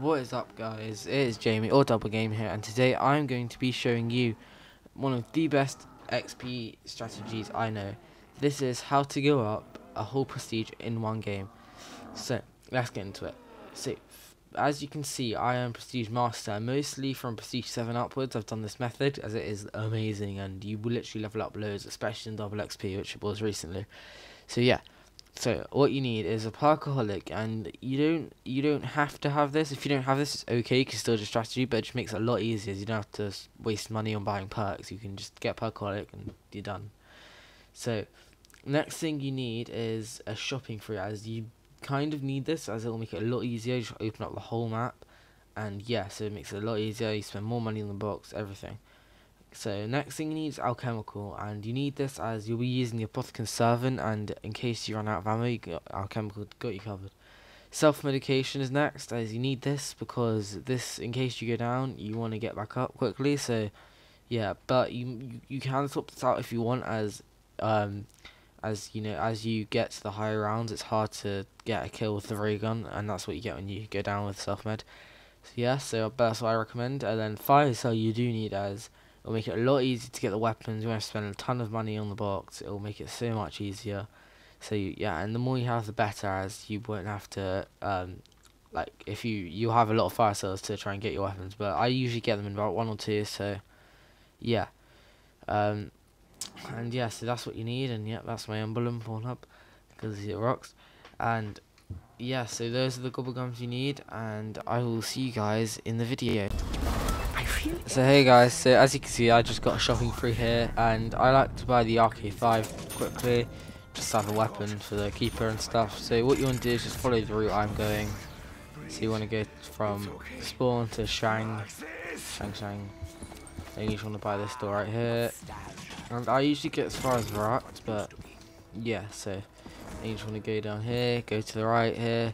What is up guys, it is Jamie or Double Game here and today I'm going to be showing you one of the best XP strategies I know. This is how to go up a whole prestige in one game. So, let's get into it. So, as you can see I am Prestige Master, mostly from Prestige 7 upwards I've done this method as it is amazing and you will literally level up loads, especially in double XP which it was recently. So yeah, so what you need is a perkaholic, and you don't you don't have to have this. If you don't have this, it's okay. You can still just strategy, but it just makes it a lot easier. You don't have to waste money on buying perks. You can just get perkaholic and you're done. So next thing you need is a shopping free, as you kind of need this, as it will make it a lot easier. You just open up the whole map, and yeah, so it makes it a lot easier. You spend more money on the box, everything. So next thing you need is alchemical, and you need this as you'll be using the Apothicon servant, and in case you run out of ammo, you got alchemical got you covered. Self medication is next, as you need this because this, in case you go down, you want to get back up quickly. So yeah, but you, you you can swap this out if you want, as um as you know, as you get to the higher rounds, it's hard to get a kill with the ray gun, and that's what you get when you go down with self med. So yeah, so that's what I recommend. And then fire sale you do need as It'll make it a lot easier to get the weapons. You won't have to spend a ton of money on the box. It'll make it so much easier. So you, yeah, and the more you have, the better, as you won't have to um, like if you you have a lot of fire sales to try and get your weapons. But I usually get them in about one or two. So yeah, um, and yeah, so that's what you need. And yeah, that's my emblem for up because it rocks. And yeah, so those are the gobble gums you need, and I will see you guys in the video. So hey guys, so as you can see I just got a shopping free here and I like to buy the RK5 quickly just have a weapon for the keeper and stuff. So what you want to do is just follow the route I'm going. So you want to go from spawn to Shang, Shang Shang. And you just want to buy this door right here. And I usually get as far as Rat, but yeah, so then you just want to go down here, go to the right here,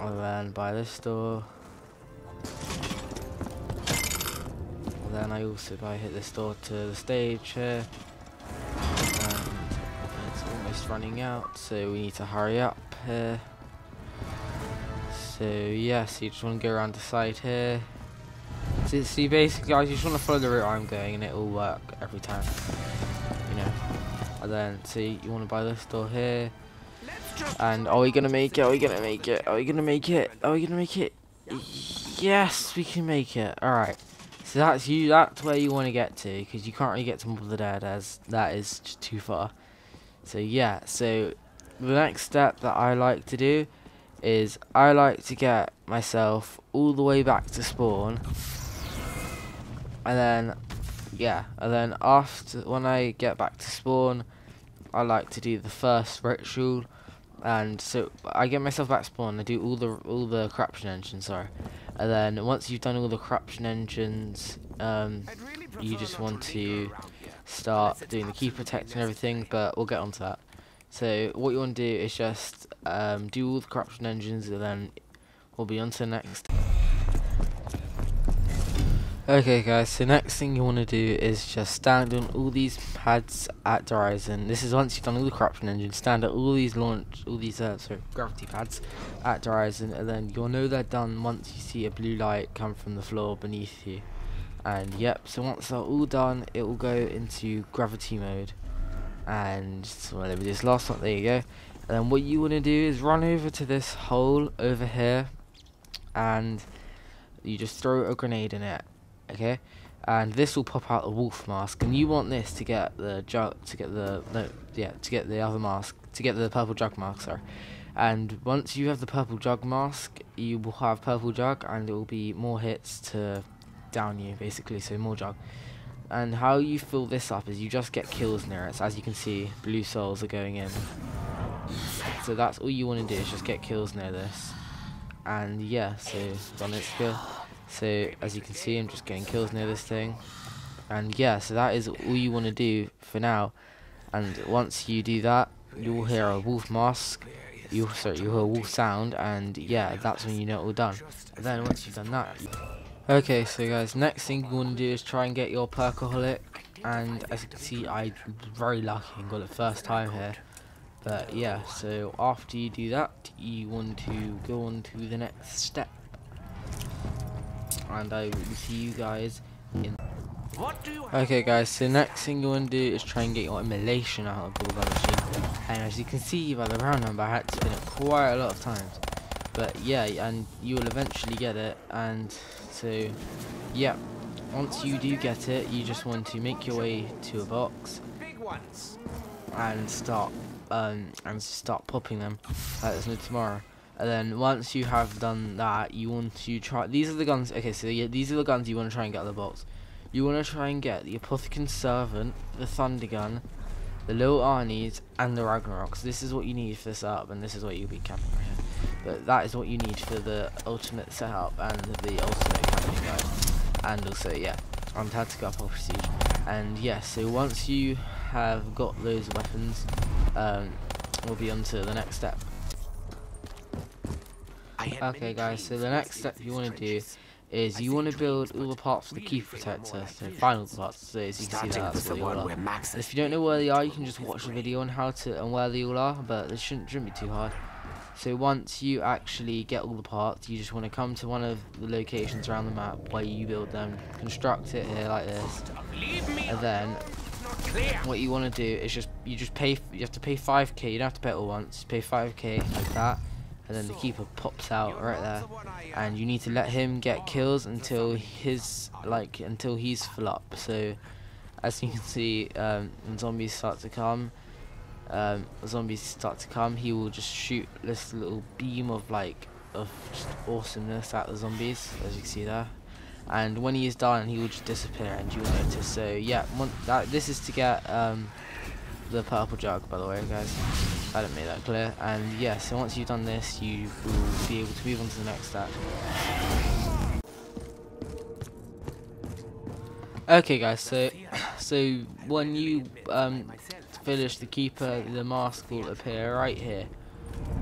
and then buy this door. Then I also I hit this door to the stage here and it's almost running out so we need to hurry up here. So yeah so you just want to go around the side here. So see basically guys you just want to follow the route I'm going and it will work every time you know. And then see you want to buy this door here. And are we gonna make it? Are we gonna make it? Are we gonna make it? Are we gonna make it? Yes we can make it. All right so that's you. That's where you want to get to because you can't really get to Mob of the Dead as that is too far. So yeah. So the next step that I like to do is I like to get myself all the way back to spawn, and then yeah, and then after when I get back to spawn, I like to do the first ritual and so I get myself back to spawn. I do all the all the corruption engine. sorry, and then once you've done all the corruption engines, um, you just want to start doing the key protect and everything. But we'll get onto that. So what you want to do is just um, do all the corruption engines, and then we'll be on to the next. Okay guys, so next thing you want to do is just stand on all these pads at Horizon. This is once you've done all the corruption engines, stand at all these launch, all these uh, sorry, gravity pads at Horizon, and then you'll know they're done once you see a blue light come from the floor beneath you. And yep, so once they're all done, it will go into gravity mode. And so let me this last one, there you go. And then what you want to do is run over to this hole over here, and you just throw a grenade in it okay? And this will pop out the wolf mask and you want this to get the jug to get the no yeah to get the other mask to get the purple jug mask sorry. And once you have the purple jug mask you will have purple jug and it will be more hits to down you basically so more jug. And how you fill this up is you just get kills near it so as you can see blue souls are going in. So that's all you want to do is just get kills near this and yeah so done its skill so as you can see, I'm just getting kills near this thing. And yeah, so that is all you want to do for now. And once you do that, you'll hear a wolf mask. You'll sorry, you'll hear a wolf sound, and yeah, that's when you know it's all done. And then once you've done that, okay. So guys, next thing you want to do is try and get your perkaholic. And as you can see, I'm very lucky and got it first time here. But yeah, so after you do that, you want to go on to the next step. And I will see you guys in. Okay, guys. So next thing you want to do is try and get your immolation out of the machine. And as you can see by the round number, I had to spin it quite a lot of times. But yeah, and you will eventually get it. And so, yeah. Once you do get it, you just want to make your way to a box and start um, and start popping them like there's no tomorrow. And then once you have done that, you want to try. These are the guns. Okay, so these are the guns you want to try and get out of the box. You want to try and get the Apothicon Servant, the Thunder Gun, the Little Arnie's, and the Ragnaroks. This is what you need for the setup, and this is what you'll be camping right here. But that is what you need for the ultimate setup and the ultimate camping guide. And also, yeah, on Tactical Prestige. And yeah, so once you have got those weapons, um, we'll be on to the next step. Okay guys, so the next step you want to do is you want to build all the parts for the Keeper Protector, so final parts, so as you can see that's what they all are. if you don't know where they are, you can just watch the video on how to and where they all are, but it shouldn't, shouldn't be too hard. So once you actually get all the parts, you just want to come to one of the locations around the map where you build them, construct it here like this, and then what you want to do is just you just pay you have to pay 5k you don't have to pay it all once pay 5k like that and then the keeper pops out right there. And you need to let him get kills until his like until he's full up. So as you can see um, when zombies start to come um, zombies start to come he will just shoot this little beam of like of just awesomeness at the zombies as you can see there. And when he is done he will just disappear and you'll notice. So yeah one, that this is to get um, the purple jug by the way guys I didn't make that clear and yeah so once you've done this you will be able to move on to the next step. Okay guys so so when you um, finish the keeper the mask will appear right here.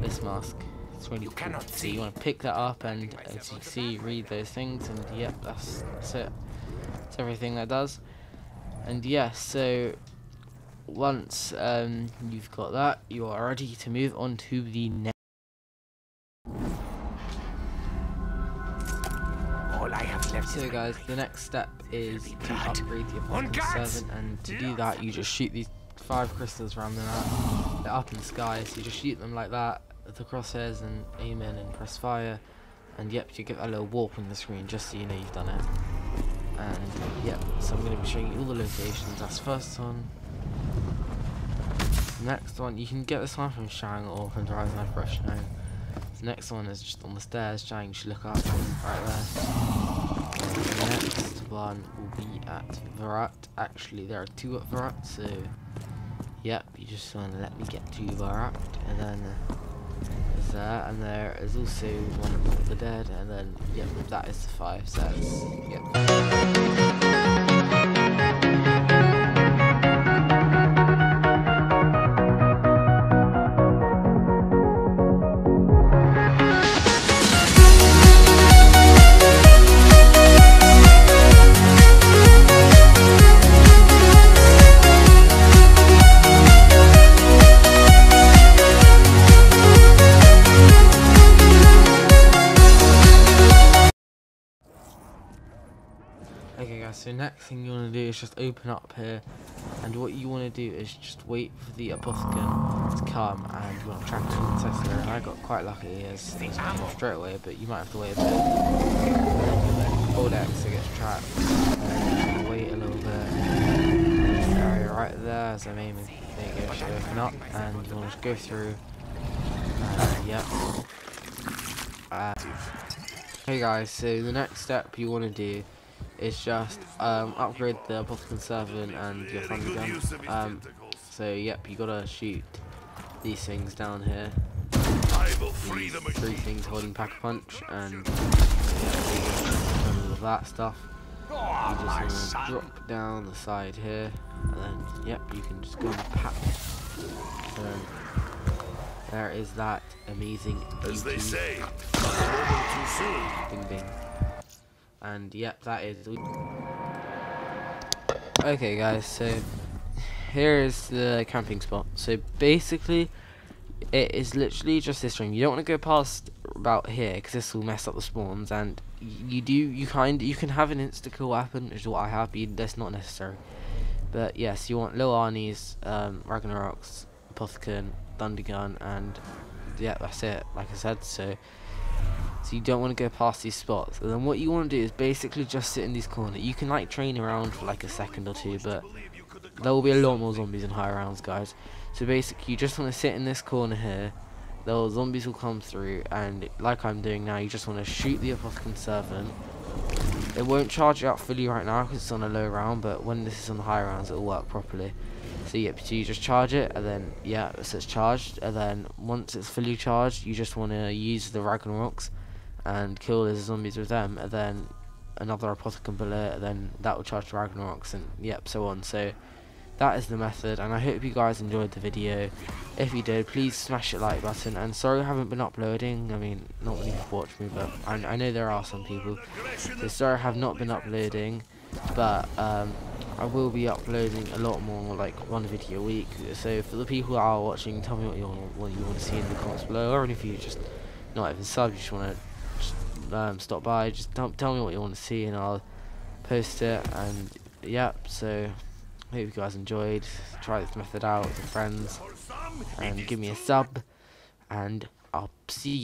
This mask. It's really you cool. so you want to pick that up and as you see read those things and yep that's, that's it. It's everything that does. And yeah so once um, you've got that, you are ready to move on to the next. All I have left so guys, the next step is to upgrade the Apothicon Servant, and to do that, you just shoot these five crystals around the map. They're up in the sky, so you just shoot them like that with the crosshairs and aim in and press fire. And yep, you get a little warp on the screen just so you know you've done it. And yep, so I'm going to be showing you all the locations. That's first one, Next one, you can get this one from Shang or from Horizon Life Rush now. The next one is just on the stairs, Shang, you should look up right there. the next one will be at Verrückt. Actually, there are two at Verrückt, so yep, you just want to let me get to Verrückt, and then uh, is there, and there is also one of the dead, and then yep, that is the five sets. Yep. So next thing you want to do is just open up here and what you want to do is just wait for the Apothicon to come and you want to track to the Tesla. And I got quite lucky as things came straight away but you might have to wait a bit. Hold X to get trapped. And wait a little bit. Area right there as I'm aiming there you go, should open up and you want to go through. Uh, yep. Uh, hey guys, so the next step you want to do is just um, upgrade the Apothicon Servant and your Thunder Gun. Um, so yep, you gotta shoot these things down here. These three things holding Pack a Punch and yeah, all of that stuff. You just drop down the side here and then yep, you can just go and pat. So there is that amazing As they say, bing bing and yep that is okay guys so here is the camping spot. So basically it is literally just this ring you don't want to go past about here because this will mess up the spawns and you do you kind you can have an insta kill weapon which is what I have but that's not necessary. But yes you want Lil Arnie's um, Ragnarok's Apothicon Thundergun and yeah that's it like I said so so you don't want to go past these spots. And then what you want to do is basically just sit in these corners. You can like train around for like a second or two but there will be a lot more zombies in higher rounds guys. So basically you just want to sit in this corner here. The zombies will come through and like I'm doing now you just want to shoot the Apothicon Servant. It won't charge you out fully right now because it's on a low round but when this is on the high rounds it'll work properly. So yep so you just charge it and then yeah it says charged. And then once it's fully charged you just want to use the Ragnaroks and kill the zombies with them and then another bullet and then that will charge Ragnaroks and yep so on. So that is the method and I hope you guys enjoyed the video. If you did please smash the like button and sorry I haven't been uploading I mean not many people watch me but I, I know there are some people. So sorry I have not been uploading but um, I will be uploading a lot more like one video a week. So for the people that are watching tell me what you want, what you want to see in the comments below or if you just not even sub you just want to um, stop by just tell, tell me what you want to see and I'll post it and yeah so Hope you guys enjoyed. Try this method out with your friends. And give me a sub. And I'll see you.